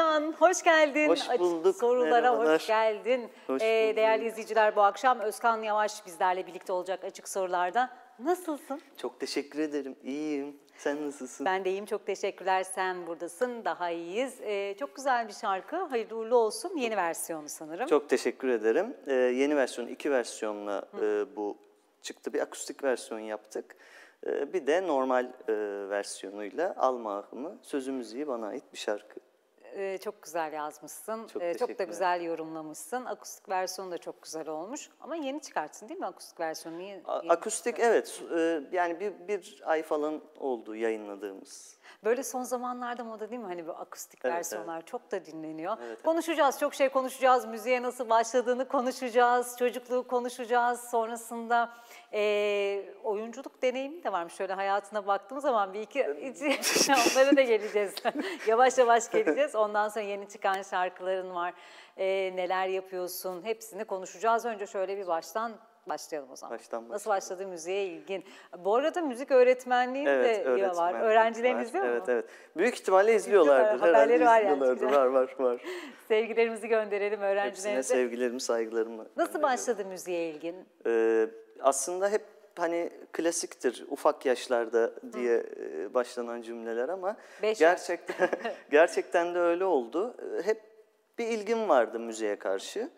Özkan, hoş geldin. Hoş Açık bulduk, Sorulara merhabalar. hoş geldin. Hoş Ee, değerli izleyiciler bu akşam Özkan Yavaş bizlerle birlikte olacak Açık Sorular'da. Nasılsın? Çok teşekkür ederim. İyiyim. Sen nasılsın? Ben de iyiyim, çok teşekkürler. Sen buradasın, daha iyiyiz. Ee, çok güzel bir şarkı, hayırlı uğurlu olsun. Yeni versiyonu sanırım. Çok teşekkür ederim. Ee, yeni versiyon, iki versiyonla e, bu çıktı. Bir akustik versiyon yaptık. Ee, bir de normal e, versiyonuyla Alma Ahımı, sözü müziği bana ait bir şarkı. Ee, çok güzel yazmışsın. Çok Ee, çok da güzel yorumlamışsın. Akustik versiyonu da çok güzel olmuş. Ama yeni çıkarttın değil mi akustik versiyonu? Niye, A- akustik evet, e, yani bir, bir ay falan oldu yayınladığımız. Böyle son zamanlarda moda değil mi? Hani bu akustik Evet, versiyonlar çok da dinleniyor. Evet, evet. konuşacağız, çok şey konuşacağız. Müziğe nasıl başladığını konuşacağız. Çocukluğu konuşacağız. Sonrasında eee, oyunculuk deneyimi de varmış. Şöyle hayatına baktığım zaman bir iki onlara da geleceğiz. yavaş yavaş geleceğiz. Ondan sonra yeni çıkan şarkıların var. Eee, neler yapıyorsun? Hepsini konuşacağız. Önce şöyle bir baştan başlayalım o zaman. Baştan Nasıl başladı müziğe ilgin? Bu arada müzik öğretmenliğin Evet, de var. öğretmen Öğrencilerin var. izliyor mu? Evet, evet. Büyük ihtimalle izliyorlardır. İzliyorlar, Herhalde haberleri var yani. Var, var, var. Sevgilerimizi gönderelim Hepsine öğrencilerimize. sevgilerimi, saygılarımı. Nasıl başladı müziğe ilgin? Ee, aslında hep hani klasiktir ufak yaşlarda diye e, başlanan cümleler ama Beş gerçekten gerçekten de öyle oldu. Hep bir ilgim vardı müziğe karşı.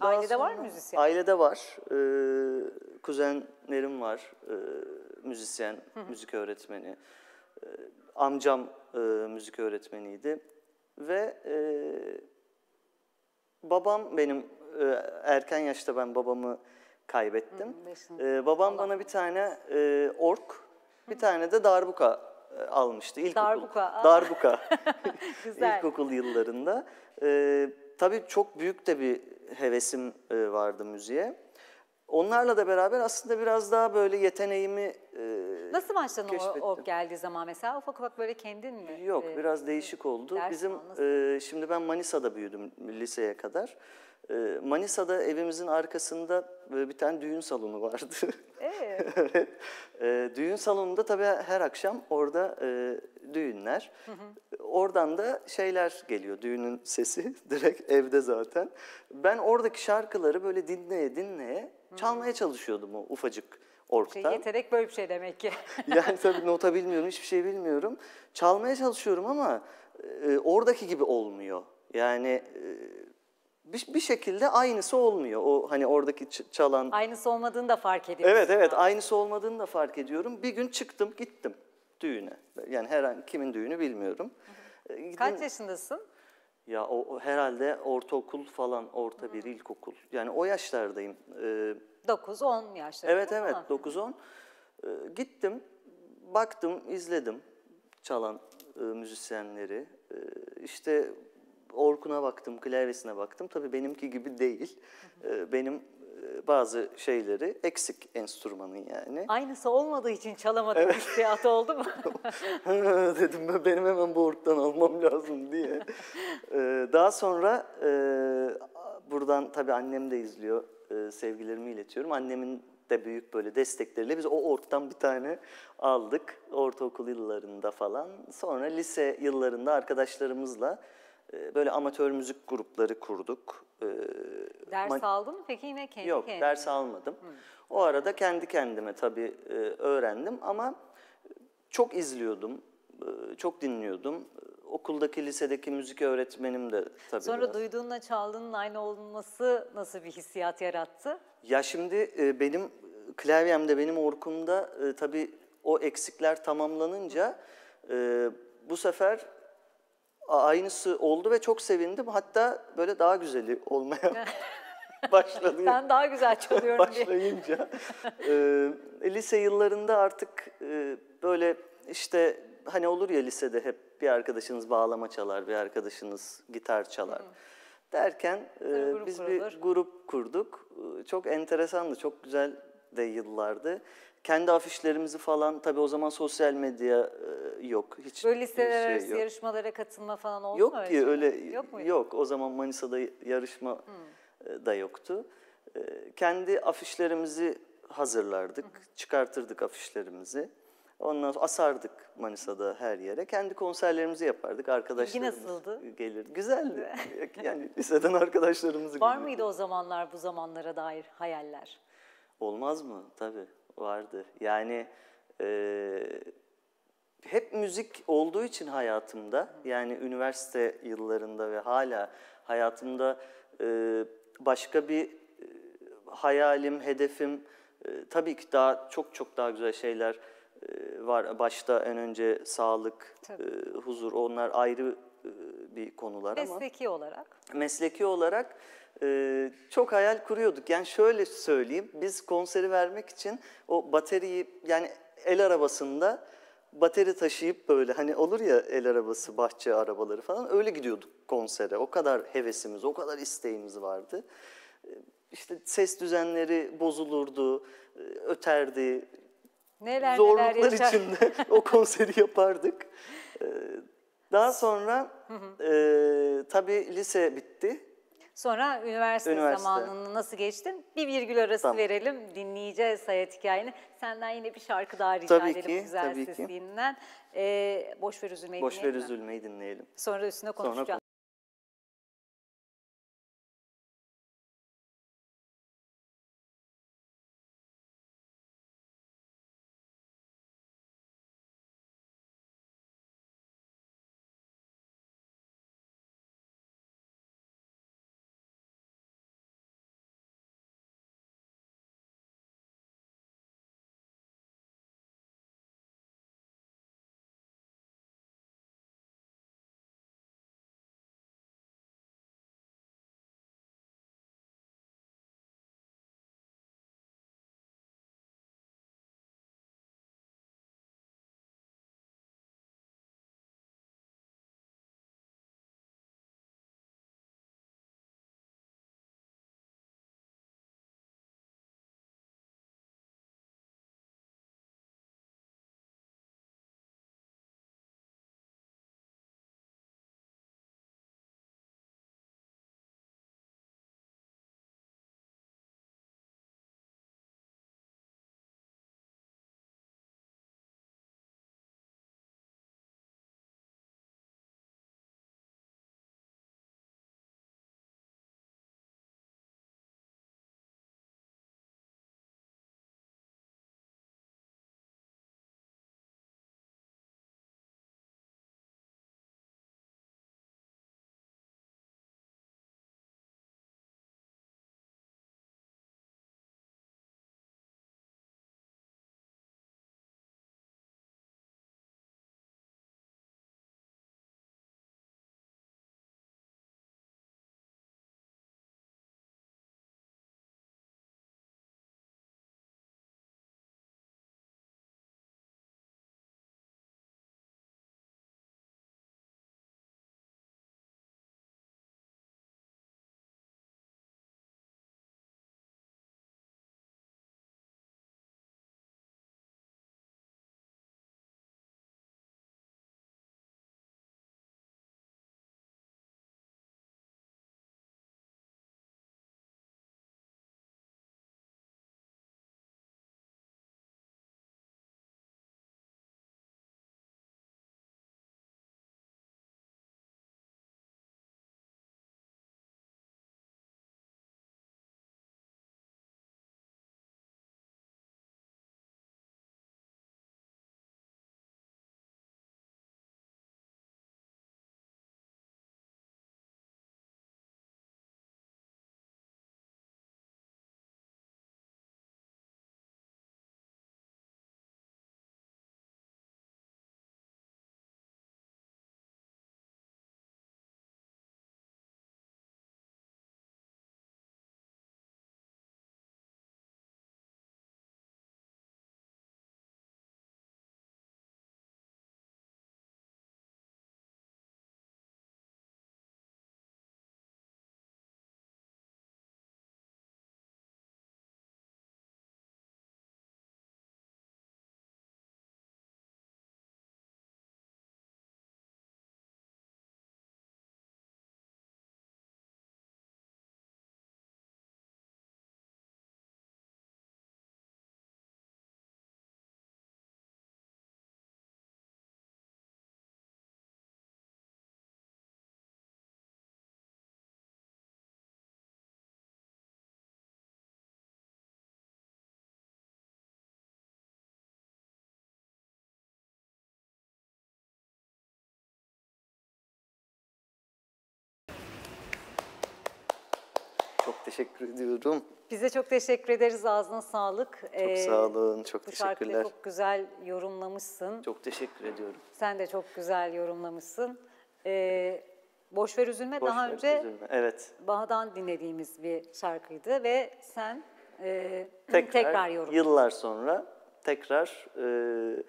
Daha Ailede var sonra- mı müzisyen? Ailede var. Ee, kuzenlerim var. Ee, müzisyen, müzik öğretmeni. Ee, amcam e, müzik öğretmeniydi. Ve e, babam benim e, erken yaşta ben babamı kaybettim. Ee, babam bana bir tane e, ork, bir tane de darbuka e, almıştı. İlkokul. Darbuka. Darbuka. Güzel. İlkokul yıllarında. Ee, tabii çok büyük de bir hevesim e, vardı müziğe. Onlarla da beraber aslında biraz daha böyle yeteneğimi e, Nasıl başladın o keşfettim. org geldiği zaman mesela? Ufak ufak böyle kendin mi? Yok e, biraz değişik oldu. ders Bizim e, şimdi ben Manisa'da büyüdüm liseye kadar. E, Manisa'da evimizin arkasında böyle bir tane düğün salonu vardı. Ee, evet. E, düğün salonunda tabii her akşam orada e, düğünler. Oradan da şeyler geliyor. Düğünün sesi direkt evde zaten. Ben oradaki şarkıları böyle dinleye dinleye çalmaya çalışıyordum o ufacık orkta. şey, yetenek böyle bir şey demek ki. Yani tabii nota bilmiyorum, hiçbir şey bilmiyorum. Çalmaya çalışıyorum ama e, oradaki gibi olmuyor. Yani e, bir, bir şekilde aynısı olmuyor. O hani oradaki çalan... Aynısı olmadığını da fark ediyorsun. Evet evet aynısı olmadığını da fark ediyorum. Bir gün çıktım gittim düğüne. Yani her an kimin düğünü bilmiyorum. E, gittim- Kaç yaşındasın? Ya o, o herhalde ortaokul falan, orta bir, ilkokul. Yani o yaşlardayım. E, 9-10 yaşlarında Evet evet falan. 9-10. Ee, gittim, baktım, izledim çalan e, müzisyenleri. Ee, işte Orkun'a baktım, klavyesine baktım. Tabii benimki gibi değil. Ee, benim e, bazı şeyleri eksik enstrümanın yani. Aynısı olmadığı için çalamadığın hissiyatı oldu mu? dedim ben benim hemen bu orktan almam lazım diye. Ee, daha sonra e, buradan tabii annem de izliyor. E, sevgilerimi iletiyorum. Annemin de büyük böyle destekleriyle biz o orktan bir tane aldık. Ortaokul yıllarında falan. Sonra lise yıllarında arkadaşlarımızla böyle amatör müzik grupları kurduk. E, Ders ma- aldın mı peki yine kendi Yok, kendine? ders almadım. O arada kendi kendime tabii e, öğrendim ama çok izliyordum, e, çok dinliyordum. Okuldaki, lisedeki müzik öğretmenim de tabii Sonra biraz. duyduğunla çaldığının aynı olması nasıl bir hissiyat yarattı? Ya şimdi e, benim klavyemde, benim orkumda tabii o eksikler tamamlanınca bu sefer aynısı oldu ve çok sevindim. Hatta böyle daha güzeli olmaya başladı. Ben daha güzel çalıyorum başlayınca e, lise yıllarında artık e, böyle işte hani olur ya lisede hep bir arkadaşınız bağlama çalar, bir arkadaşınız gitar çalar. Derken e, biz kurulur. bir grup kurduk. Çok enteresandı, çok güzel de yıllardı. Kendi afişlerimizi falan tabii o zaman sosyal medya e, yok. Hiç Böyle liseler şey arası yok. yarışmalara katılma falan oldu Yok mu? ki şeyler? öyle Yok mu? yok. O zaman Manisa'da yarışma e, da yoktu. E, Kendi afişlerimizi hazırlardık, çıkartırdık afişlerimizi. Ondan sonra asardık Manisa'da her yere. Kendi konserlerimizi yapardık. Arkadaşlarımız nasıldı? gelir. Güzeldi. yani liseden arkadaşlarımızı Var mıydı o zamanlar bu zamanlara dair hayaller? Olmaz mı? Tabii vardı. Yani eee, hep müzik olduğu için hayatımda yani üniversite yıllarında ve hala hayatımda eee, başka bir eee, hayalim, hedefim eee, tabii ki daha çok çok daha güzel şeyler eee, var. Başta en önce sağlık, Tabii. eee, huzur onlar ayrı eee, bir konular ama Mesleki olarak. mesleki olarak e, çok hayal kuruyorduk. Yani şöyle söyleyeyim, biz konseri vermek için o bateriyi yani el arabasında bateri taşıyıp böyle hani olur ya el arabası, bahçe arabaları falan öyle gidiyorduk konsere. O kadar hevesimiz, o kadar isteğimiz vardı. E, İşte ses düzenleri bozulurdu, e, öterdi. Neler neler Zorluklar yaşar. içinde o konseri yapardık. E, Daha sonra e, tabii lise bitti. Sonra üniversite, Üniversite. zamanını nasıl geçtin? Bir virgül arası Tamam. verelim. Dinleyeceğiz hayat hikayeni. Senden yine bir şarkı daha rica Tabii edelim ki, güzel tabii ki. sesinden. Ee, boş ver üzülmeyi Boş ver dinleyelim mi? üzülmeyi dinleyelim. Sonra üstüne Sonra Çok teşekkür ediyorum. Biz de çok teşekkür ederiz. Ağzına sağlık. Çok Ee, sağ olun. Çok Bu teşekkürler. çok güzel yorumlamışsın. Çok teşekkür ediyorum. Sen de çok güzel yorumlamışsın. Ee, Boş ver üzülme Boş daha ver, önce üzülme. Evet. Baha'dan dinlediğimiz bir şarkıydı ve sen e, Tekrar, tekrar, yorum. yıllar sonra tekrar e,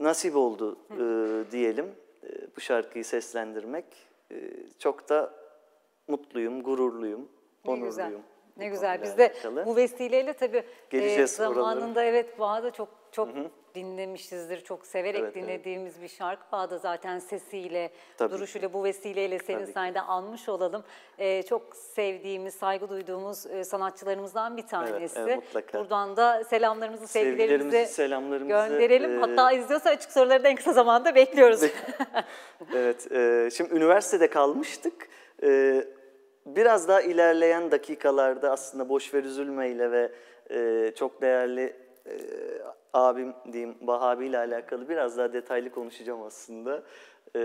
nasip oldu e, diyelim e, bu şarkıyı seslendirmek. E, çok da mutluyum, gururluyum, Ne onurluyum. güzel. Ne güzel. Biz de alakalı. bu vesileyle tabii e, Geleceğiz zamanında evet Baha'da çok çok dinlemişizdir. Çok severek Evet, evet. dinlediğimiz bir şarkı. Baha'da zaten sesiyle, Tabii duruşuyla bu vesileyle senin Tabii ki. sayende anmış olalım. E, çok sevdiğimiz, saygı duyduğumuz e, sanatçılarımızdan bir tanesi. evet, mutlaka. Buradan da selamlarımızı, sevgilerimizi Sevgilerimizi, selamlarımızı gönderelim. e, Hatta izliyorsa açık soruları da en kısa zamanda bekliyoruz. Evet, e, şimdi üniversitede kalmıştık. E, biraz daha ilerleyen dakikalarda aslında Boşver Üzülme ile ve e, çok değerli e, abim diyeyim Bahabi ile alakalı biraz daha detaylı konuşacağım aslında. E,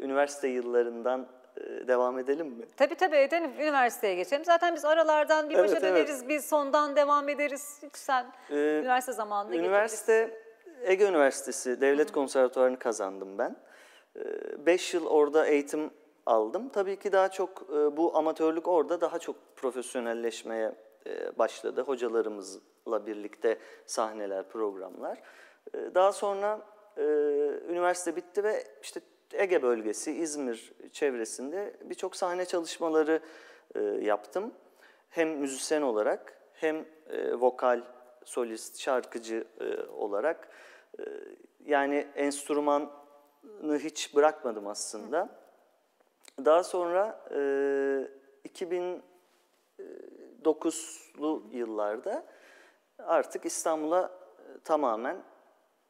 üniversite yıllarından e, devam edelim mi? Tabii tabii edelim. Üniversiteye geçelim. Zaten biz aralardan bir Evet, başa evet. döneriz, bir sondan devam ederiz. Hiç sen Ee, üniversite zamanında Üniversite, Ege Üniversitesi Devlet Konservatuvarı'nı kazandım ben. 5 yıl orada eğitim aldım. Tabii ki daha çok e, bu amatörlük orada daha çok profesyonelleşmeye e, başladı. Hocalarımızla birlikte sahneler, programlar. E, Daha sonra e, üniversite bitti ve işte Ege bölgesi, İzmir çevresinde birçok sahne çalışmaları e, yaptım. Hem müzisyen olarak hem e, vokal, solist, şarkıcı e, olarak. E, yani enstrümanı hiç bırakmadım aslında. Daha sonra e, 2009'lu yıllarda artık İstanbul'a tamamen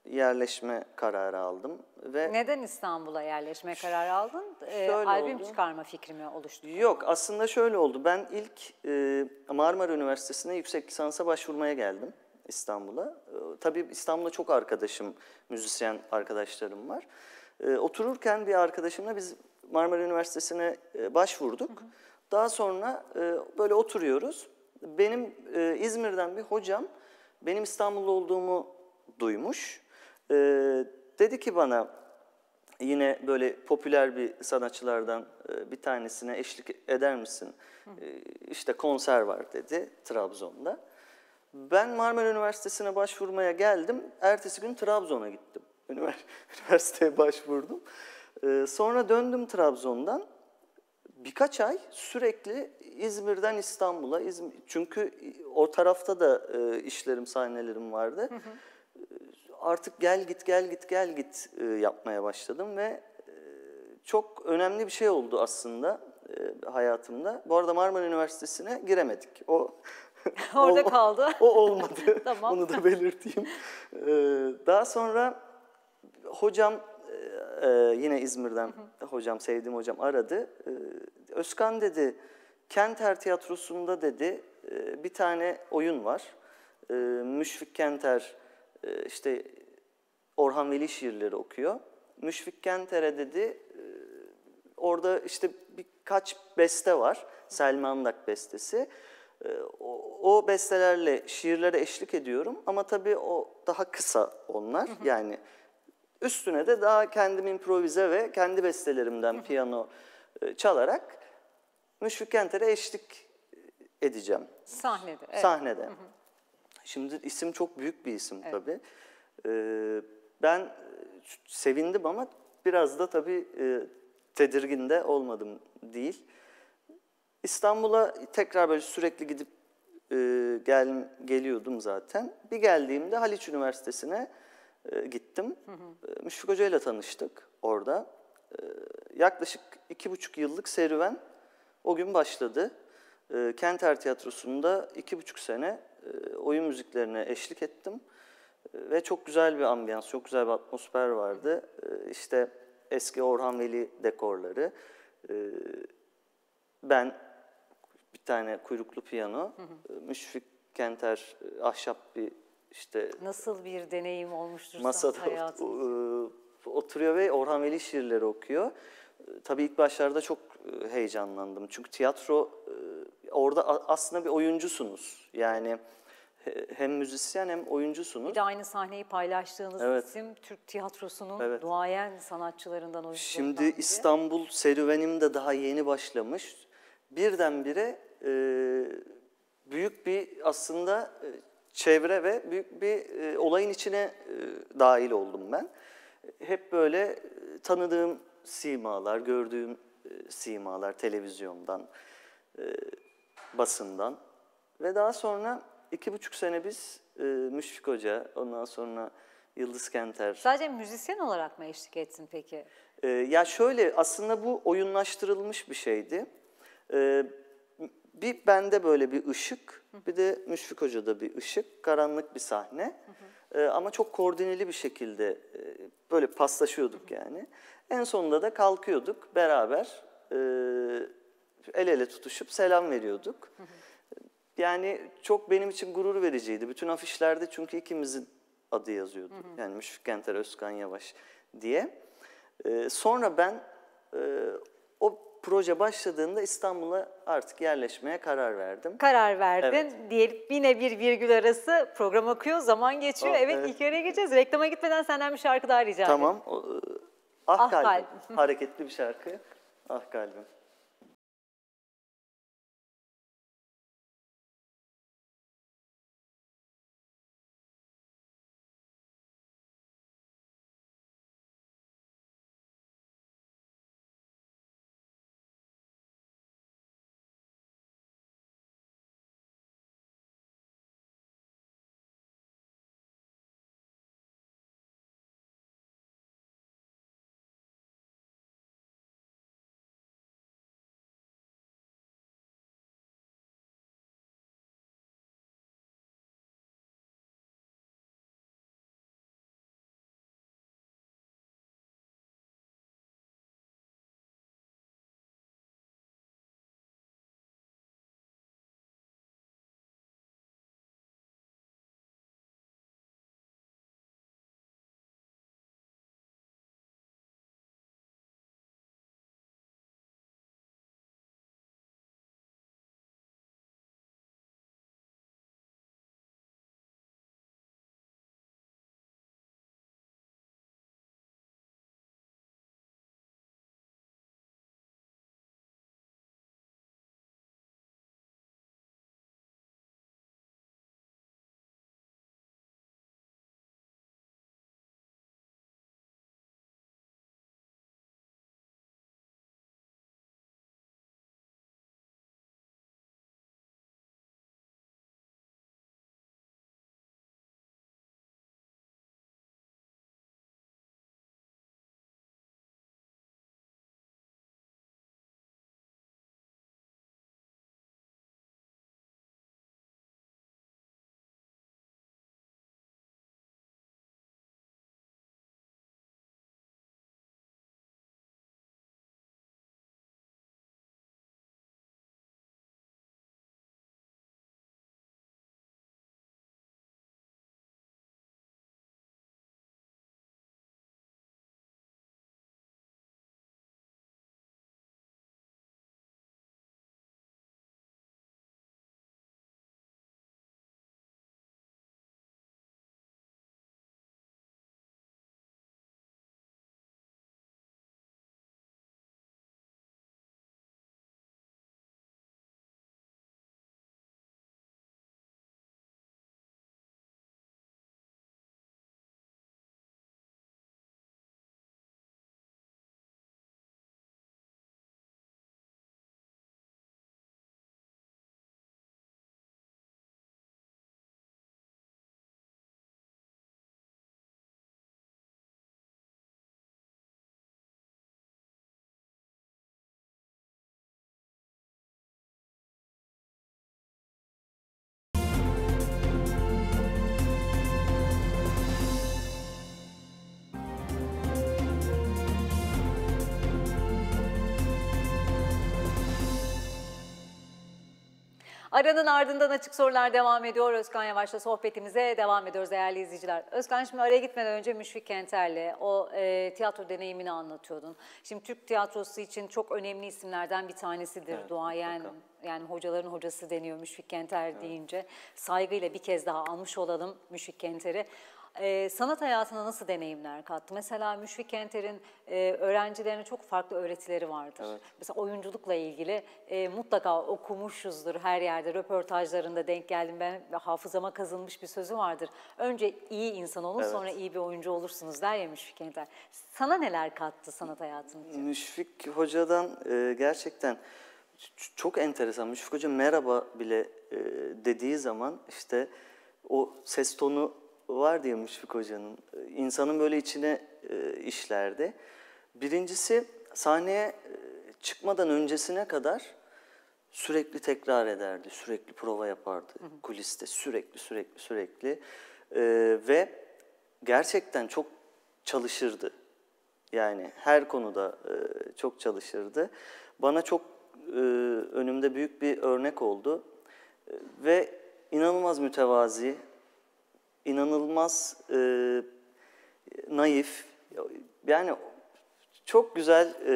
yerleşme kararı aldım ve Neden İstanbul'a yerleşme kararı aldın? Ee, Şöyle albüm oldu. çıkarma fikri mi oluştu? Yok aslında şöyle oldu. Ben ilk e, Marmara Üniversitesi'ne yüksek lisansa başvurmaya geldim İstanbul'a. E, tabii İstanbul'da çok arkadaşım, müzisyen arkadaşlarım var. E, otururken bir arkadaşımla biz Marmara Üniversitesi'ne e, başvurduk. Daha sonra e, böyle oturuyoruz. Benim e, İzmir'den bir hocam benim İstanbul'da olduğumu duymuş. Dedi ki bana yine böyle popüler bir sanatçılardan bir tanesine eşlik eder misin? E, İşte konser var dedi Trabzon'da. Ben Marmara Üniversitesi'ne başvurmaya geldim. Ertesi gün Trabzon'a gittim. Ünivers- Üniversiteye başvurdum. E, Sonra döndüm Trabzon'dan. Birkaç ay sürekli İzmir'den İstanbul'a, İzmir, çünkü o tarafta da e, işlerim, sahnelerim vardı. Artık gel git gel git gel git e, yapmaya başladım ve e, çok önemli bir şey oldu aslında e, hayatımda. Bu arada Marmara Üniversitesi'ne giremedik. O Orada olma- kaldı. O olmadı. Tamam. Onu da belirteyim. E, daha sonra hocam e, yine İzmir'den hocam sevdiğim hocam aradı. E, Özkan dedi Kenter Tiyatrosu'nda dedi e, bir tane oyun var. E, Müşfik Kenter e, işte Orhan Veli şiirleri okuyor. Müşfik Kenter'e dedi e, orada işte birkaç beste var. Selma Andak bestesi. E, O, o bestelerle şiirlere eşlik ediyorum ama tabii o daha kısa onlar. Yani üstüne de daha kendim improvize ve kendi bestelerimden piyano e, çalarak Müşfik Kenter'e eşlik edeceğim Sahnede. evet. sahnede. Şimdi isim çok büyük bir isim tabii. Ee, ben e, sevindim ama biraz da tabii e, tedirgin de olmadım değil. İstanbul'a tekrar böyle sürekli gidip e, gel geliyordum zaten. Bir geldiğimde Haliç Üniversitesi'ne e, gittim. E, Müşfik Hoca ile tanıştık orada. E, yaklaşık iki buçuk yıllık serüven o gün başladı. E, Kenter Tiyatrosu'nda iki buçuk sene e, oyun müziklerine eşlik ettim. E, ve çok güzel bir ambiyans, çok güzel bir atmosfer vardı. E, işte eski Orhan Veli dekorları. E, ben bir tane kuyruklu piyano, e, Müşfik Kenter e, ahşap bir işte Nasıl bir deneyim olmuştur masada hayatında? e, oturuyor ve Orhan Veli şiirleri okuyor. tabii ilk başlarda çok e, heyecanlandım. Çünkü tiyatro e, orada aslında bir oyuncusunuz. Yani he- hem müzisyen hem oyuncusunuz. Bir de aynı sahneyi paylaştığınız Evet. isim Türk tiyatrosunun Evet. duayen sanatçılarından oyuncularından Şimdi biri. İstanbul serüvenim de daha yeni başlamış. Birdenbire e, büyük bir aslında e, çevre ve büyük bir e, olayın içine e, dahil oldum ben. Hep böyle e, tanıdığım simalar, gördüğüm e, simalar televizyondan, e, basından ve daha sonra iki buçuk sene biz e, Müşfik Hoca, ondan sonra Yıldız Kenter, Sadece müzisyen olarak mı eşlik etsin peki? ee, ya şöyle aslında bu oyunlaştırılmış bir şeydi. Ee, bir bende böyle bir ışık, bir de Müşfik Hoca'da bir ışık, karanlık bir sahne. Ee, ama çok koordineli bir şekilde e, böyle paslaşıyorduk yani. En sonunda da kalkıyorduk beraber e, el ele tutuşup selam veriyorduk. Yani çok benim için gurur vericiydi. Bütün afişlerde çünkü ikimizin adı yazıyordu. Yani Müşfik Kenter, Özkan Yavaş diye. Ee, sonra ben e, o proje başladığında İstanbul'a artık yerleşmeye karar verdim. Karar verdin. Evet. Diyelim yine bir virgül arası program akıyor, zaman geçiyor. Aa, evet, evet. ilk araya gireceğiz. Reklama gitmeden senden bir şarkı daha rica edeyim. Tamam. e, ah, Ah kalbim. kalbim. Hareketli bir şarkı. Ah kalbim. Aranın ardından açık sorular devam ediyor. Özkan Yavaş'la sohbetimize devam ediyoruz değerli izleyiciler. Özkan şimdi araya gitmeden önce Müşfik Kenter'le o e, tiyatro deneyimini anlatıyordun. Şimdi Türk tiyatrosu için çok önemli isimlerden bir tanesidir. Evet, Duayen mutlaka. yani hocaların hocası deniyor Müşfik Kenter deyince. Saygıyla bir kez daha almış olalım Müşfik Kenter'i. Ee, sanat hayatına nasıl deneyimler kattı? Mesela Müşfik Kenter'in e, öğrencilerine çok farklı öğretileri vardır. Evet. Mesela oyunculukla ilgili e, mutlaka okumuşuzdur her yerde, röportajlarında denk geldim ben hafızama kazınmış bir sözü vardır. Önce iyi insan olun Evet. sonra iyi bir oyuncu olursunuz der ya Müşfik Kenter. Sana neler kattı sanat hayatın için? Müşfik Hoca'dan e, gerçekten çok enteresan. Müşfik Hoca merhaba bile e, dediği zaman işte o ses tonu var diye Müşfik Hoca'nın. e, insanın böyle içine e, işlerdi. Birincisi sahneye e, çıkmadan öncesine kadar sürekli tekrar ederdi. Sürekli prova yapardı kuliste. Sürekli sürekli sürekli. E, ve gerçekten çok çalışırdı. Yani her konuda e, çok çalışırdı. Bana çok e, önümde büyük bir örnek oldu. E, ve inanılmaz mütevazi, inanılmaz e, naif. Yani çok güzel e,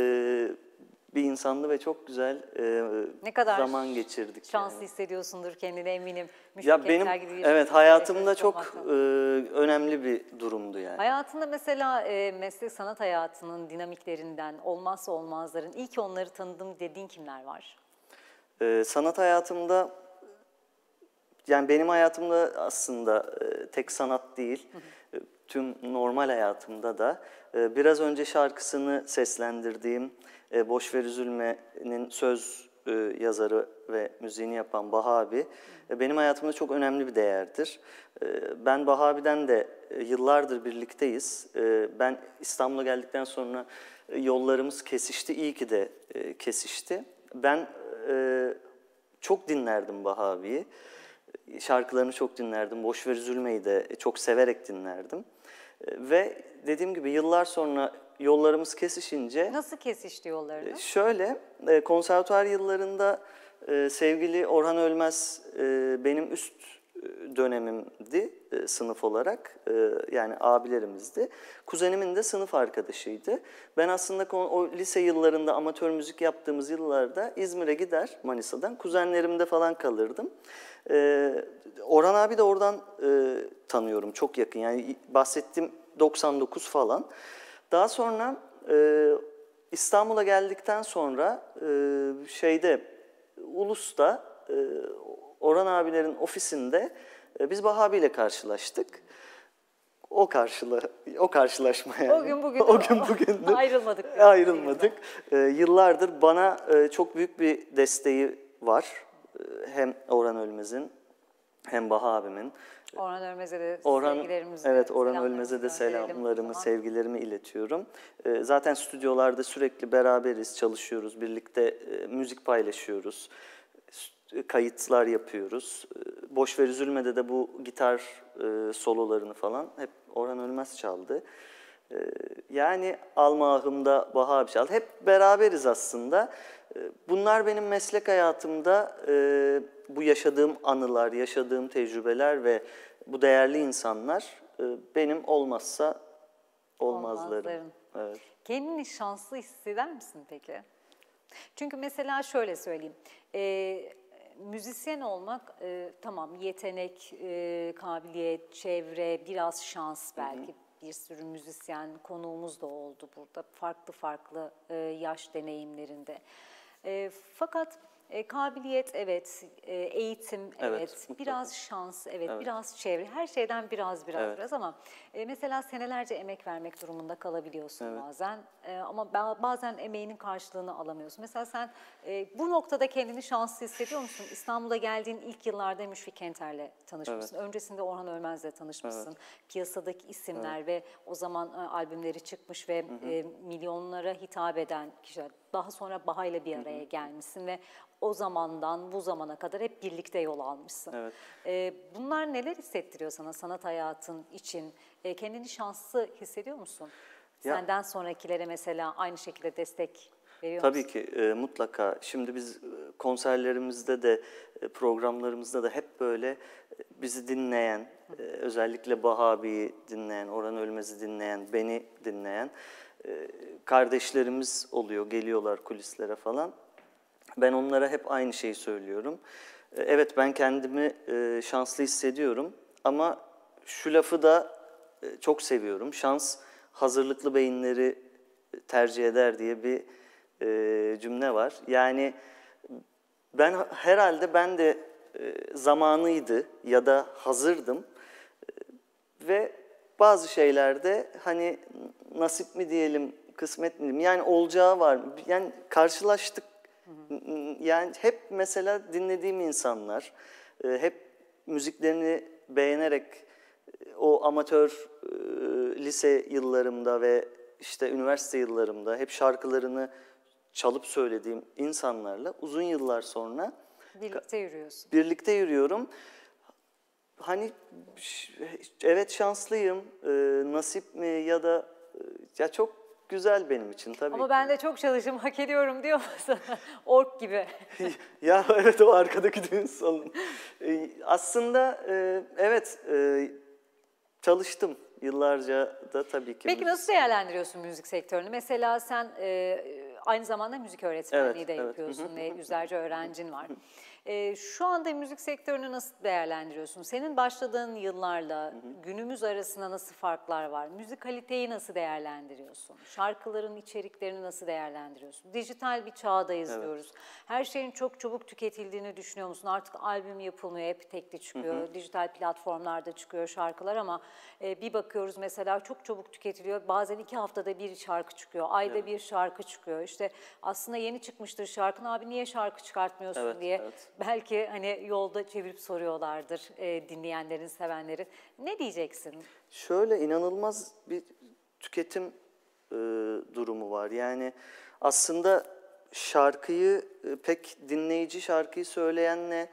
bir insandı ve çok güzel e, Ne kadar zaman geçirdik. Şanslı yani. hissediyorsundur kendini eminim. Müşfik Ya benim evet hayatımda çok e, önemli bir durumdu yani. Hayatında mesela e, meslek sanat hayatının dinamiklerinden, olmazsa olmazların ilk onları tanıdım dediğin kimler var? Ee, sanat hayatımda yani benim hayatımda aslında e, tek sanat değil, e, tüm normal hayatımda da e, biraz önce şarkısını seslendirdiğim Boş Ver Üzülme'nin söz yazarı ve müziğini yapan Baha abi benim hayatımda çok önemli bir değerdir. Ben Baha abiden de yıllardır birlikteyiz. Ben İstanbul'a geldikten sonra yollarımız kesişti, iyi ki de kesişti. Ben çok dinlerdim Baha abiyi. Şarkılarını çok dinlerdim. Boş ver üzülmeyi de çok severek dinlerdim. E, Ve dediğim gibi yıllar sonra yollarımız kesişince Nasıl kesişti yollarını? şöyle e, konservatuar yıllarında e, sevgili Orhan Ölmez e, benim üst e, dönemimdi e, sınıf olarak. E, yani abilerimizdi. Kuzenimin de sınıf arkadaşıydı. Ben aslında o lise yıllarında amatör müzik yaptığımız yıllarda İzmir'e gider Manisa'dan. Kuzenlerimde falan kalırdım. E, Orhan abi de oradan tanıyorum çok yakın. Yani bahsettiğim 99 falan. Daha sonra İstanbul'a geldikten sonra şeyde Ulus'ta e, Orhan abilerin ofisinde e, biz Baha ile karşılaştık. O karşıla o karşılaşma yani. O gün bugün o gün bugündür. Ayrılmadık. Ayrılmadık. E, yıllardır bana e, çok büyük bir desteği var. E, hem Orhan Ölmez'in hem Baha abimin. Orhan Ölmez'e de Orhan, sevgilerimizi, evet Orhan Ölmez'e de selamlarımı, sevgilerimi iletiyorum. Ee, zaten stüdyolarda sürekli beraberiz, çalışıyoruz, birlikte e, müzik paylaşıyoruz, kayıtlar yapıyoruz. Ee, Boş ver üzülmede de bu gitar e, sololarını falan hep Orhan Ölmez çaldı. Ee, yani Alma Ahım'da Baha abi çaldı. Hep beraberiz aslında. Ee, Bunlar benim meslek hayatımda e, bu yaşadığım anılar, yaşadığım tecrübeler ve bu değerli insanlar e, benim olmazsa olmazlarım. Olmazların. Evet. Kendini şanslı hisseder misin peki? Çünkü mesela şöyle söyleyeyim. e, müzisyen olmak e, tamam yetenek, e, kabiliyet, çevre, biraz şans belki. Bir sürü müzisyen konuğumuz da oldu burada. Farklı farklı e, yaş deneyimlerinde. E, fakat e, kabiliyet evet, e, eğitim evet, Evet, mutlaka. biraz şans evet, Evet. biraz çevre. Her şeyden biraz biraz Evet. biraz ama e, mesela senelerce emek vermek durumunda kalabiliyorsun Evet. bazen. E, ama ba- bazen emeğinin karşılığını alamıyorsun. Mesela sen e, bu noktada kendini şanslı hissediyor musun? İstanbul'a geldiğin ilk yıllarda Müşfik Kenter'le tanışmışsın. Öncesinde Orhan Ölmez'le tanışmışsın. Piyasadaki isimler ve o zaman e, albümleri çıkmış ve e, milyonlara hitap eden kişiler. Daha sonra Baha'yla bir araya gelmişsin ve o zamandan bu zamana kadar hep birlikte yol almışsın. Evet. E, bunlar neler hissettiriyor sana sanat hayatın için? E, kendini şanslı hissediyor musun? Ya- Senden sonrakilere mesela aynı şekilde destek Veriyor Tabii musun? ki e, mutlaka. Şimdi biz e, konserlerimizde de e, programlarımızda da hep böyle bizi dinleyen, özellikle Bahabi'yi dinleyen, Orhan Ölmez'i dinleyen, beni dinleyen kardeşlerimiz oluyor, geliyorlar kulislere falan. Ben onlara hep aynı şeyi söylüyorum. E, Evet ben kendimi e, şanslı hissediyorum ama şu lafı da e, çok seviyorum. Şans hazırlıklı beyinleri tercih eder diye bir e, cümle var. Yani ben herhalde ben de e, zamanıydı ya da hazırdım E, ve bazı şeylerde hani nasip mi diyelim, kısmet mi diyelim yani olacağı var. Yani karşılaştık. Yani hep mesela dinlediğim insanlar, e, hep müziklerini beğenerek e, o amatör e, lise yıllarımda ve işte üniversite yıllarımda hep şarkılarını çalıp söylediğim insanlarla uzun yıllar sonra Birlikte yürüyorsun. birlikte yürüyorum. Hani evet şanslıyım, e, nasip mi ya da e, ya çok güzel benim için tabii. Ama ki. ben de çok çalışım hak ediyorum diyor musun? Ork gibi. ya evet o arkadaki düğün salonu. Ee, aslında e, evet e, çalıştım yıllarca da tabii ki. Peki müzik- nasıl değerlendiriyorsun müzik sektörünü? Mesela sen e, aynı zamanda müzik öğretmenliği Evet, de evet. yapıyorsun ve yüzlerce öğrencin var. E, şu anda müzik sektörünü nasıl değerlendiriyorsun? Senin başladığın yıllarla günümüz arasında nasıl farklar var? Müzikaliteyi nasıl değerlendiriyorsun? Şarkıların içeriklerini nasıl değerlendiriyorsun? Dijital bir çağdayız diyoruz. Her şeyin çok çabuk tüketildiğini düşünüyor musun? Artık albüm yapılmıyor, hep tekli çıkıyor. Dijital platformlarda çıkıyor şarkılar ama e, bir bakıyoruz mesela çok çabuk tüketiliyor. Bazen iki haftada bir şarkı çıkıyor, ayda bir şarkı çıkıyor. İşte aslında yeni çıkmıştır şarkın abi niye şarkı çıkartmıyorsun Evet, diye. evet. Belki hani yolda çevirip soruyorlardır e, dinleyenlerin, sevenlerin. Ne diyeceksin? Şöyle inanılmaz bir tüketim e, durumu var. Yani aslında şarkıyı e, pek dinleyici şarkıyı söyleyenle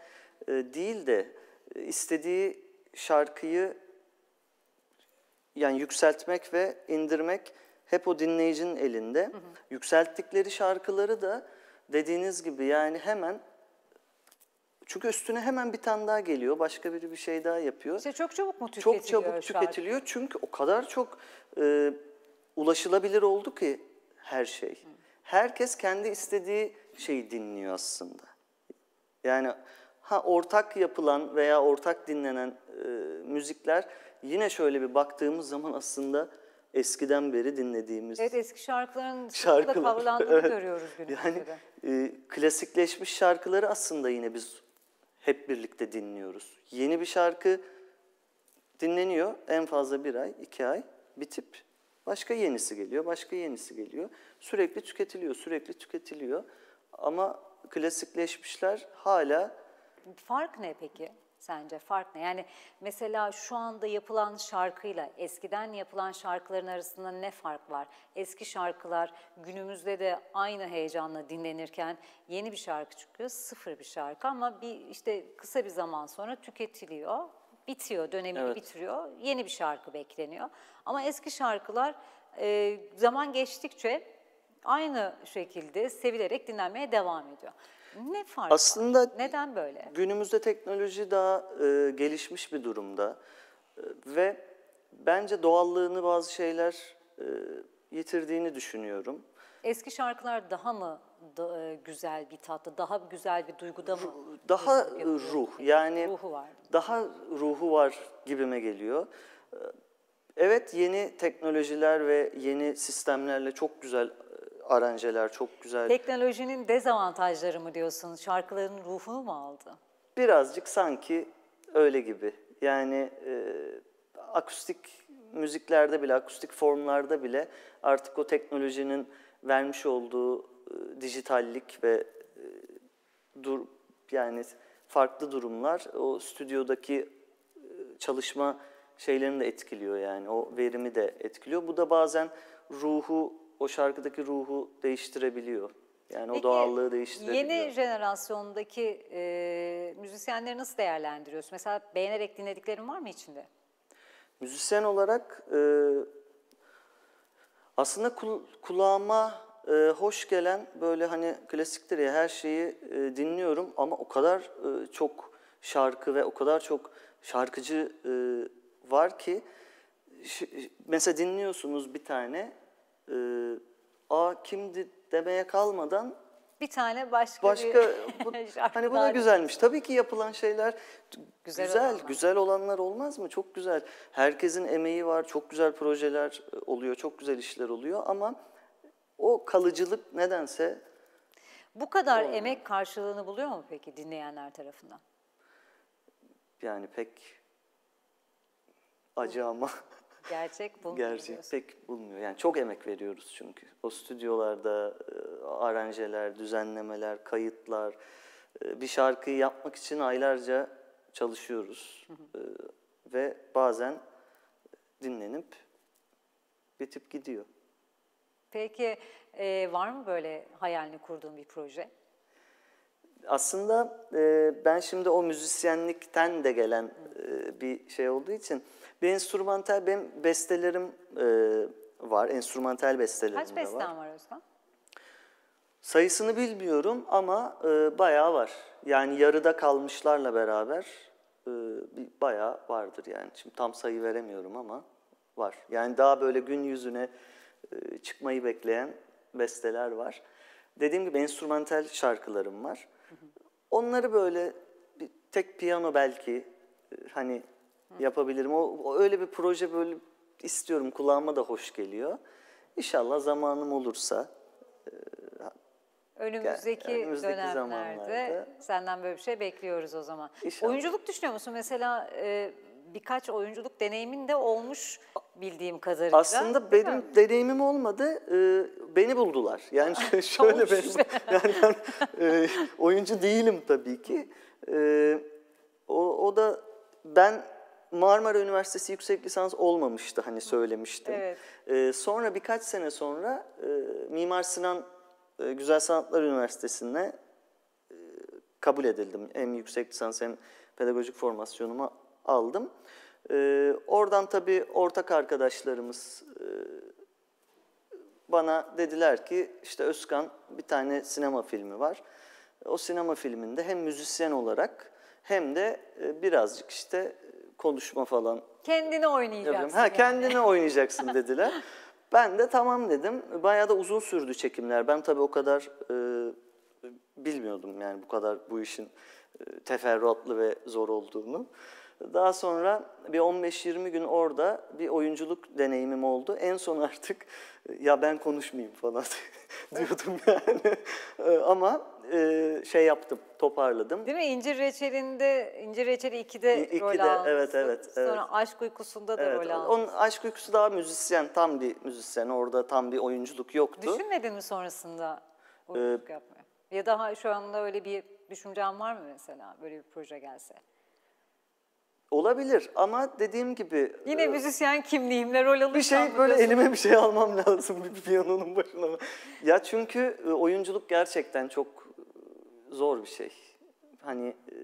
e, değil de e, istediği şarkıyı yani yükseltmek ve indirmek hep o dinleyicinin elinde. Yükselttikleri şarkıları da dediğiniz gibi yani hemen çünkü üstüne hemen bir tane daha geliyor. Başka biri bir şey daha yapıyor. İşte çok çabuk mu tüketiliyor Çok çabuk şarkı? tüketiliyor çünkü o kadar çok e, ulaşılabilir oldu ki her şey. Herkes kendi istediği şeyi dinliyor aslında. Yani ha ortak yapılan veya ortak dinlenen e, müzikler yine şöyle bir baktığımız zaman aslında eskiden beri dinlediğimiz Evet eski şarkıların Şarkılar, coverlandığını evet. görüyoruz günümüzde yani e, klasikleşmiş şarkıları aslında yine biz hep birlikte dinliyoruz. Yeni bir şarkı dinleniyor en fazla bir ay, iki ay bitip başka yenisi geliyor, başka yenisi geliyor. Sürekli tüketiliyor, sürekli tüketiliyor. Ama klasikleşmişler hala Fark ne peki sence? Fark ne? Yani mesela şu anda yapılan şarkıyla eskiden yapılan şarkıların arasında ne fark var? Eski şarkılar günümüzde de aynı heyecanla dinlenirken yeni bir şarkı çıkıyor, sıfır bir şarkı ama bir işte kısa bir zaman sonra tüketiliyor, bitiyor, dönemini Evet. bitiriyor, yeni bir şarkı bekleniyor. Ama eski şarkılar e, zaman geçtikçe aynı şekilde sevilerek dinlenmeye devam ediyor. Ne fark var? Aslında Neden böyle? Günümüzde teknoloji daha e, gelişmiş bir durumda E, ve bence doğallığını bazı şeyler e, yitirdiğini düşünüyorum. Eski şarkılar daha mı da- e, güzel bir tatlı, daha güzel bir duyguda mı? Daha ruh yani Ruhu var. daha ruhu var gibime geliyor. E, Evet yeni teknolojiler ve yeni sistemlerle çok güzel aranjeler, çok güzel Teknolojinin dezavantajları mı diyorsun? Şarkıların ruhunu mu aldı? Birazcık sanki öyle gibi. Yani e, akustik müziklerde bile, akustik formlarda bile artık o teknolojinin vermiş olduğu e, dijitallik ve e, dur yani farklı durumlar o stüdyodaki e, çalışma şeylerini de etkiliyor yani o verimi de etkiliyor. Bu da bazen ruhu o şarkıdaki ruhu değiştirebiliyor. Yani o Peki, doğallığı değiştirebiliyor. Yeni jenerasyondaki e, müzisyenleri nasıl değerlendiriyorsun? Mesela beğenerek dinlediklerin var mı içinde? Müzisyen olarak e, aslında kul- kulağıma e, hoş gelen böyle hani klasiktir ya her şeyi e, dinliyorum ama o kadar e, çok şarkı ve o kadar çok şarkıcı e, var ki mesela dinliyorsunuz bir tane e, a kimdi demeye kalmadan Bir tane başka, başka bir bu, hani bu da güzelmiş. Tabii ki yapılan şeyler Güzel güzel, olanlar. güzel olanlar olmaz mı? Çok güzel. Herkesin emeği var, çok güzel projeler e, oluyor, çok güzel işler oluyor ama o kalıcılık nedense Bu kadar emek karşılığını buluyor mu peki dinleyenler tarafından? yani pek acı ama Gerçek bu. gerçek pek bulmuyor. Yani çok emek veriyoruz çünkü. O stüdyolarda e, aranjeler, düzenlemeler, kayıtlar, e, bir şarkıyı yapmak için aylarca çalışıyoruz. E, Ve bazen dinlenip bitip gidiyor. Peki e, var mı böyle hayalini kurduğun bir proje? Aslında e, ben şimdi o müzisyenlikten de gelen bir şey olduğu için bir enstrümantal benim bestelerim e, var. Enstrümantal bestelerim Kaç de var. besten var Özkan? Sayısını bilmiyorum ama e, bayağı var. Yani yarıda kalmışlarla beraber e, bir bayağı vardır yani. Şimdi tam sayı veremiyorum ama var. Yani daha böyle gün yüzüne e, çıkmayı bekleyen besteler var. Dediğim gibi enstrümantal şarkılarım var. Onları böyle bir tek piyano belki e, hani yapabilirim. O, o öyle bir proje böyle istiyorum. Kulağıma da hoş geliyor. İnşallah zamanım olursa Önümüzdeki önümüzdeki dönemlerde zamanlarda. senden böyle bir şey bekliyoruz o zaman. İnşallah. Oyunculuk düşünüyor musun? Mesela e, birkaç oyunculuk deneyimin de olmuş bildiğim kadarıyla. Aslında değil benim mi? deneyimim olmadı. Ee, beni buldular. Yani şö- şöyle işte. yani ben e, oyuncu değilim tabii ki. Ee, o, o da ben Marmara Üniversitesi yüksek lisans olmamıştı hani söylemiştim. Evet. Ee, sonra birkaç sene sonra e, Mimar Sinan e, Güzel Sanatlar Üniversitesi'ne e, kabul edildim. Hem yüksek lisans hem pedagojik formasyonumu aldım. Ee, oradan tabii ortak arkadaşlarımız e, bana dediler ki işte Özkan bir tane sinema filmi var. O sinema filminde hem müzisyen olarak hem de e, birazcık işte konuşma falan Kendini oynayacaksın. yapıyorum. Ha yani. kendine oynayacaksın dediler. Ben de tamam dedim. Bayağı da uzun sürdü çekimler. Ben tabii o kadar e, bilmiyordum yani bu kadar bu işin e, teferruatlı ve zor olduğunu. Daha sonra bir 15-20 gün orada bir oyunculuk deneyimim oldu. En son artık ya ben konuşmayayım falan diyordum yani. E, Ama e, şey yaptım, toparladım. Değil mi? İncir Reçeli'nde, İncir Reçeli 2'de İ- rol almışsın. evet, evet, Sonra evet. Aşk Uykusu'nda da Evet, rol almışsın. onun aşk uykusu daha müzisyen, tam bir müzisyen. Orada tam bir oyunculuk yoktu. Düşünmedin mi sonrasında Ee, oyunculuk yapmayı? Ya daha şu anda öyle bir düşüncen var mı mesela böyle bir proje gelse? Olabilir ama dediğim gibi Yine e, müzisyen kimliğimle rol alırsam bir şey böyle diyorsun? elime bir şey almam lazım bir piyanonun başına. Ya çünkü e, oyunculuk gerçekten çok e, zor bir şey. Hani e,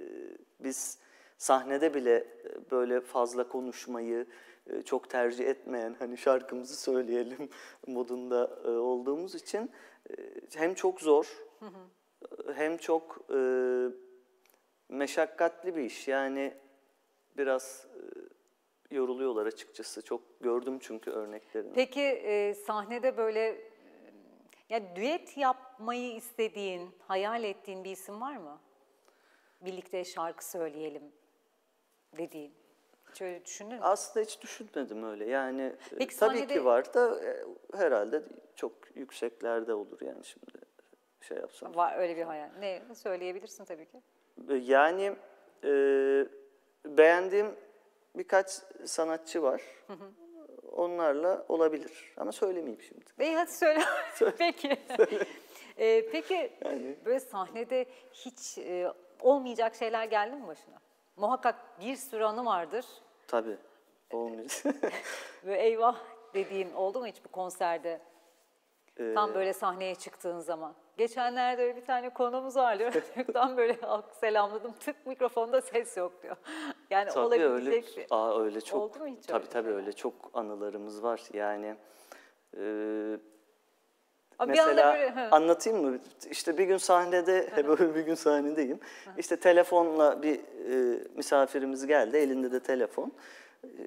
biz sahnede bile böyle fazla konuşmayı e, çok tercih etmeyen hani şarkımızı söyleyelim modunda e, olduğumuz için e, hem çok zor hem çok meşakkatli bir iş. Yani biraz e, yoruluyorlar açıkçası. Çok gördüm çünkü örneklerini. Peki e, sahnede böyle e, ya düet yapmayı istediğin, hayal ettiğin bir isim var mı? Birlikte şarkı söyleyelim dediğin. Hiç öyle düşündün mü? Aslında hiç düşünmedim öyle. Yani e, Peki tabii sahnede- ki var da e, herhalde çok yükseklerde olur yani şimdi şey yapsam. Var öyle bir hayal. Ne söyleyebilirsin tabii ki. E, Yani e, beğendiğim birkaç sanatçı var. Onlarla olabilir ama söylemeyeyim şimdi. Bey hadi söyle. peki. Ee, peki böyle sahnede hiç e, olmayacak şeyler geldi mi başına? Muhakkak bir sürü anı vardır. Tabii. Olmayacak. Ve eyvah dediğin oldu mu hiç bir konserde? Ee, Tam böyle sahneye çıktığın zaman. Geçenlerde öyle bir tane konuğumuz var diyor. Tam böyle selamladım. Tık mikrofonda ses yok diyor. Yani Tabii öyle. olabilecek bir... Aa öyle çok. Oldu mu hiç Tabii öyle tabii öyle çok anılarımız var. Yani e, Aa, bir anda Mesela böyle, hı. anlatayım mı? İşte bir gün sahnede, böyle bir gün sahnedeyim. İşte telefonla bir e, misafirimiz geldi, elinde de telefon.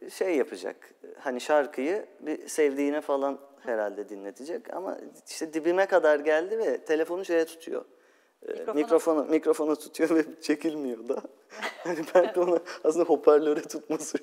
E, Şey yapacak, hani şarkıyı bir sevdiğine falan herhalde dinletecek. Ama işte dibime kadar geldi ve telefonu şeye tutuyor. E, Mikrofona- Mikrofonu, mikrofona tutuyor ve çekilmiyor da. Hani ben de ona aslında hoparlöre tutması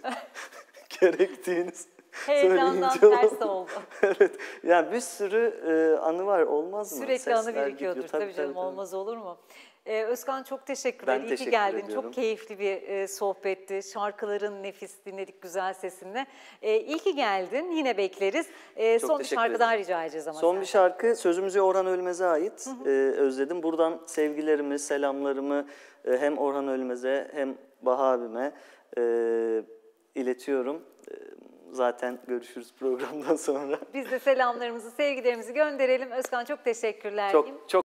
gerektiğini Heyecandan ters oldu. evet. Yani bir sürü e, anı var olmaz mı? Sürekli anı Sesler birikiyordur gidiyor. tabii, canım olmaz olur mu? Ee, Özkan çok teşekkürler. Ben İyi ki teşekkür geldin. ediyorum. Çok keyifli bir e, sohbetti. Şarkıların nefis dinledik güzel sesinle. Ee, iyi ki geldin. Yine bekleriz. Ee, Çok son bir şarkı ederim. daha rica edeceğiz ama Son senden. bir şarkı sözümüzü Orhan Ölmez'e ait. E, özledim. Buradan sevgilerimi, selamlarımı e, hem Orhan Ölmez'e hem Baha abime e, iletiyorum. E, zaten görüşürüz programdan sonra. Biz de selamlarımızı, sevgilerimizi gönderelim. Özkan çok teşekkürler. Çok çok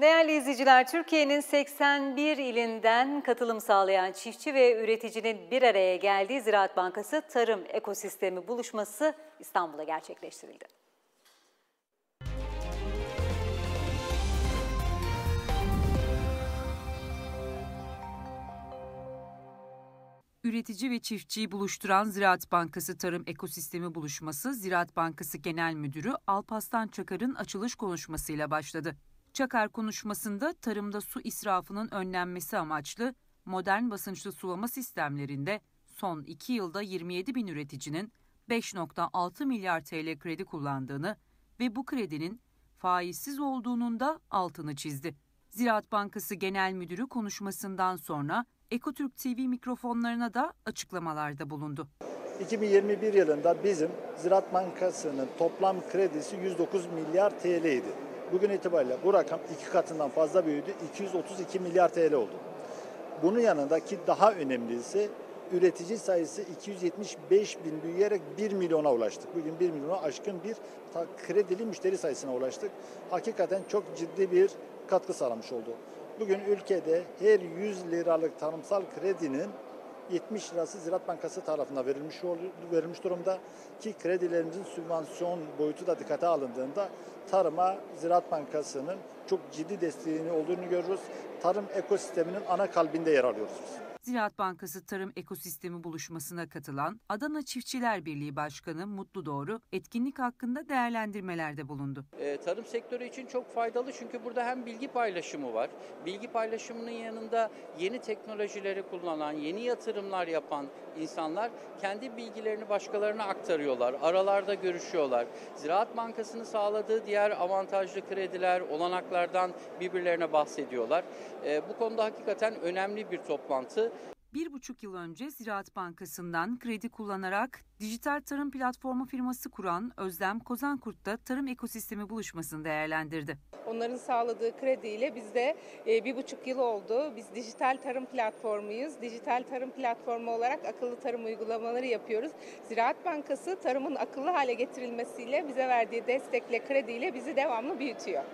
Değerli izleyiciler, Türkiye'nin 81 ilinden katılım sağlayan çiftçi ve üreticinin bir araya geldiği Ziraat Bankası Tarım Ekosistemi buluşması İstanbul'da gerçekleştirildi. Üretici ve çiftçiyi buluşturan Ziraat Bankası Tarım Ekosistemi Buluşması, Ziraat Bankası Genel Müdürü Alpaslan Çakar'ın açılış konuşmasıyla başladı. Çakar konuşmasında tarımda su israfının önlenmesi amaçlı modern basınçlı sulama sistemlerinde son 2 yılda 27 bin üreticinin 5.6 milyar TL kredi kullandığını ve bu kredinin faizsiz olduğunun da altını çizdi. Ziraat Bankası Genel Müdürü konuşmasından sonra Ekotürk TV mikrofonlarına da açıklamalarda bulundu. 2021 yılında bizim Ziraat Bankası'nın toplam kredisi 109 milyar TL idi. Bugün itibariyle bu rakam iki katından fazla büyüdü. 232 milyar TL oldu. Bunun yanındaki daha önemlisi üretici sayısı 275 bin büyüyerek 1 milyona ulaştık. Bugün 1 milyona aşkın bir kredili müşteri sayısına ulaştık. Hakikaten çok ciddi bir katkı sağlamış oldu. Bugün ülkede her 100 liralık tarımsal kredinin 70 lirası Ziraat Bankası tarafından verilmiş verilmiş durumda ki kredilerimizin sübvansiyon boyutu da dikkate alındığında tarıma Ziraat Bankası'nın çok ciddi desteğini olduğunu görürüz. Tarım ekosisteminin ana kalbinde yer alıyoruz biz. Ziraat Bankası Tarım Ekosistemi buluşmasına katılan Adana Çiftçiler Birliği Başkanı Mutlu Doğru etkinlik hakkında değerlendirmelerde bulundu. E, tarım sektörü için çok faydalı çünkü burada hem bilgi paylaşımı var. Bilgi paylaşımının yanında yeni teknolojileri kullanan, yeni yatırımlar yapan insanlar kendi bilgilerini başkalarına aktarıyorlar. Aralarda görüşüyorlar. Ziraat Bankası'nın sağladığı diğer avantajlı krediler, olanaklardan birbirlerine bahsediyorlar. E, bu konuda hakikaten önemli bir toplantı. Bir buçuk yıl önce Ziraat Bankası'ndan kredi kullanarak dijital tarım platformu firması kuran Özlem Kozankurt da tarım ekosistemi buluşmasını değerlendirdi. Onların sağladığı krediyle biz de e, bir buçuk yıl oldu. Biz dijital tarım platformuyuz. Dijital tarım platformu olarak akıllı tarım uygulamaları yapıyoruz. Ziraat Bankası tarımın akıllı hale getirilmesiyle bize verdiği destekle krediyle bizi devamlı büyütüyor.